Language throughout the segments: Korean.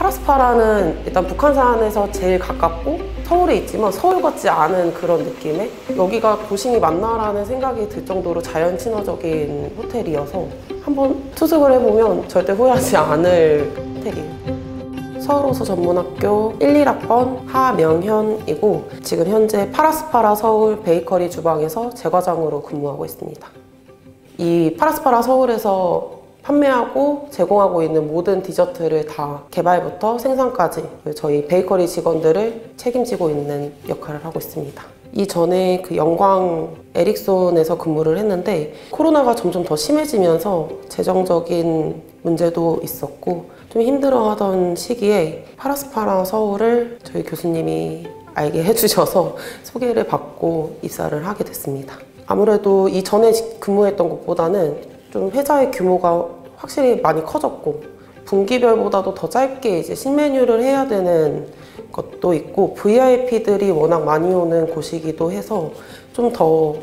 파라스파라는 일단 북한산에서 제일 가깝고 서울에 있지만 서울 같지 않은 그런 느낌의 여기가 도심이 맞나라는 생각이 들 정도로 자연 친화적인 호텔이어서 한번 투숙을 해보면 절대 후회하지 않을 호텔이에요. 서울호수 전문학교 1, 1학번 하명현이고 지금 현재 파라스파라 서울 베이커리 주방에서 제과장으로 근무하고 있습니다. 이 파라스파라 서울에서 판매하고 제공하고 있는 모든 디저트를 다 개발부터 생산까지 저희 베이커리 직원들을 책임지고 있는 역할을 하고 있습니다. 이전에 그 영광 에릭손에서 근무를 했는데 코로나가 점점 더 심해지면서 재정적인 문제도 있었고 좀 힘들어하던 시기에 파라스파라 서울을 저희 교수님이 알게 해주셔서 소개를 받고 입사를 하게 됐습니다. 아무래도 이전에 근무했던 것보다는 좀 회사의 규모가 확실히 많이 커졌고 분기별보다도 더 짧게 이제 신메뉴를 해야 되는 것도 있고 VIP들이 워낙 많이 오는 곳이기도 해서 좀 더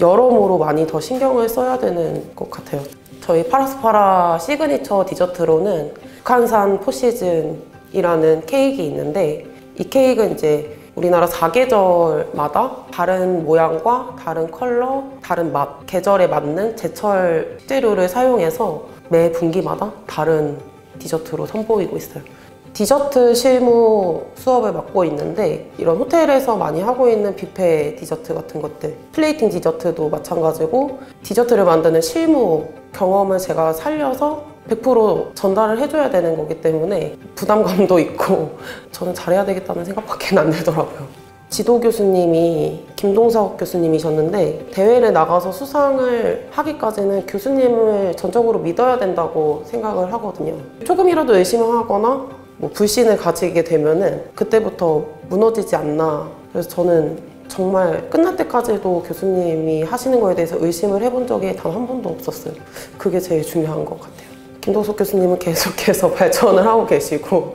여러모로 많이 더 신경을 써야 되는 것 같아요. 저희 파라스파라 시그니처 디저트로는 북한산 포시즌이라는 케이크 있는데 이 케이크는 이제 우리나라 사계절마다 다른 모양과 다른 컬러, 다른 맛, 계절에 맞는 제철 식재료를 사용해서 매 분기마다 다른 디저트로 선보이고 있어요. 디저트 실무 수업을 맡고 있는데 이런 호텔에서 많이 하고 있는 뷔페 디저트 같은 것들 플레이팅 디저트도 마찬가지고 디저트를 만드는 실무 경험을 제가 살려서 100% 전달을 해줘야 되는 거기 때문에 부담감도 있고 저는 잘해야 되겠다는 생각밖에 안 들더라고요. 지도 교수님이 김동석 교수님이셨는데 대회를 나가서 수상을 하기까지는 교수님을 전적으로 믿어야 된다고 생각을 하거든요. 조금이라도 열심히 하거나 뭐 불신을 가지게 되면은 그때부터 무너지지 않나. 그래서 저는 정말 끝날 때까지도 교수님이 하시는 거에 대해서 의심을 해본 적이 단 한 번도 없었어요. 그게 제일 중요한 것 같아요. 김동석 교수님은 계속해서 발전을 하고 계시고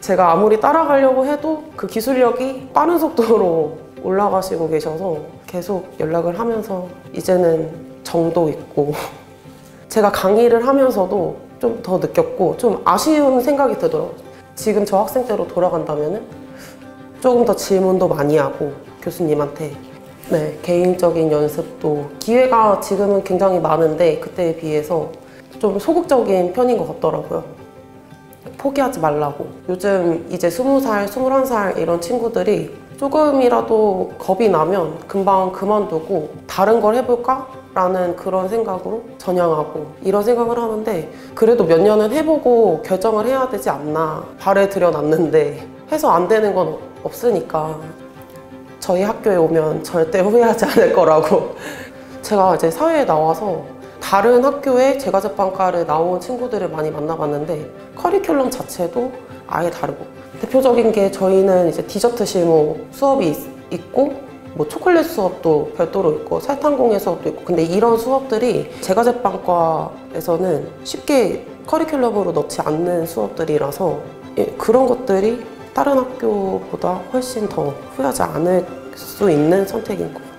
제가 아무리 따라가려고 해도 그 기술력이 빠른 속도로 올라가시고 계셔서 계속 연락을 하면서 이제는 정도 있고 제가 강의를 하면서도 좀 더 느꼈고 좀 아쉬운 생각이 들더라고요. 지금 저 학생 때로 돌아간다면 조금 더 질문도 많이 하고 교수님한테 네, 개인적인 연습도 기회가 지금은 굉장히 많은데 그때에 비해서 좀 소극적인 편인 것 같더라고요. 포기하지 말라고. 요즘 이제 20살, 21살 이런 친구들이 조금이라도 겁이 나면 금방 그만두고 다른 걸 해볼까? 라는 그런 생각으로 전향하고 이런 생각을 하는데 그래도 몇 년은 해보고 결정을 해야 되지 않나 발에 들여놨는데 해서 안 되는 건 없으니까 저희 학교에 오면 절대 후회하지 않을 거라고 제가 이제 사회에 나와서 다른 학교에 제과제빵과를 나온 친구들을 많이 만나봤는데 커리큘럼 자체도 아예 다르고 대표적인 게 저희는 이제 디저트 실무 수업이 있, 있고 뭐 초콜릿 수업도 별도로 있고 설탕공예 수업도 있고 근데 이런 수업들이 제과제빵과에서는 쉽게 커리큘럼으로 넣지 않는 수업들이라서 예, 그런 것들이 다른 학교보다 훨씬 더 후회하지 않을 수 있는 선택인 것 같아요.